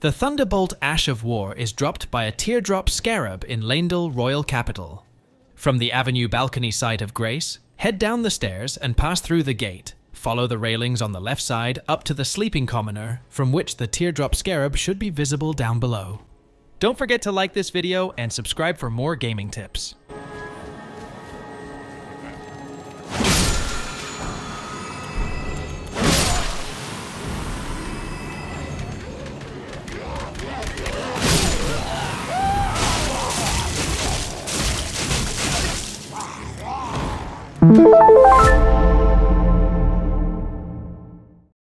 The Thunderbolt Ash of War is dropped by a teardrop scarab in Leyndell Royal Capital. From the Avenue balcony site of Grace, head down the stairs and pass through the gate. Follow the railings on the left side up to the sleeping commoner, from which the teardrop scarab should be visible down below. Don't forget to like this video and subscribe for more gaming tips. Música